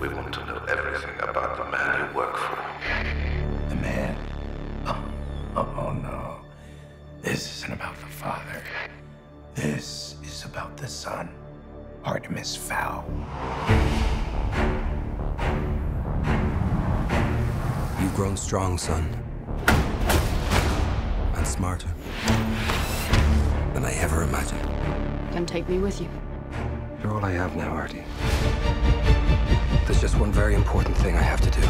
We want to know everything about the man you work for. The man? Oh, oh no. This isn't about the father. This is about the son, Artemis Fowl. You've grown strong, son. And smarter than I ever imagined. Come take me with you. You're all I have now, Artie. There's just one very important thing I have to do.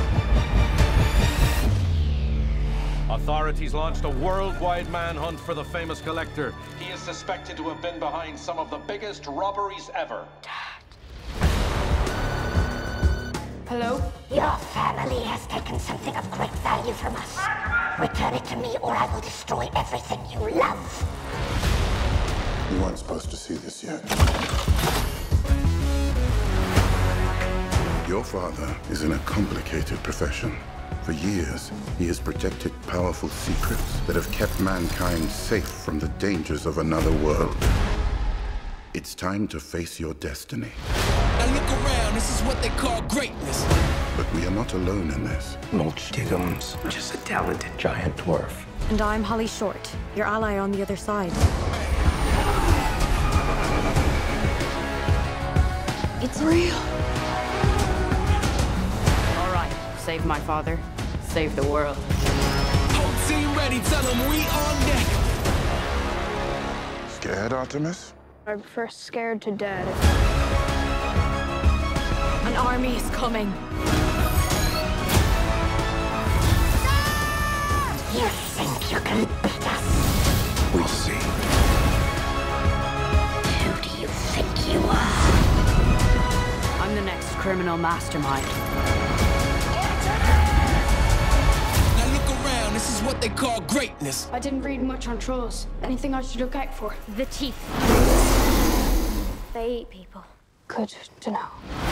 Authorities launched a worldwide manhunt for the famous collector. He is suspected to have been behind some of the biggest robberies ever. Dad. Hello? Your family has taken something of great value from us. Return it to me or I will destroy everything you love. You weren't supposed to see this yet. Your father is in a complicated profession. For years, he has protected powerful secrets that have kept mankind safe from the dangers of another world. It's time to face your destiny. Now look around, this is what they call greatness. But we are not alone in this. Mulch Diggums just a talented giant dwarf. And I'm Holly Short, your ally on the other side. It's real. Save my father. Save the world. Whole team ready, tell them we on deck. Scared, Artemis? I'm first scared to death. An army is coming. You think you can beat us? We'll see. Who do you think you are? I'm the next criminal mastermind. What they call greatness. I didn't read much on trolls. Anything I should look out for? The teeth. They eat people. Good to know.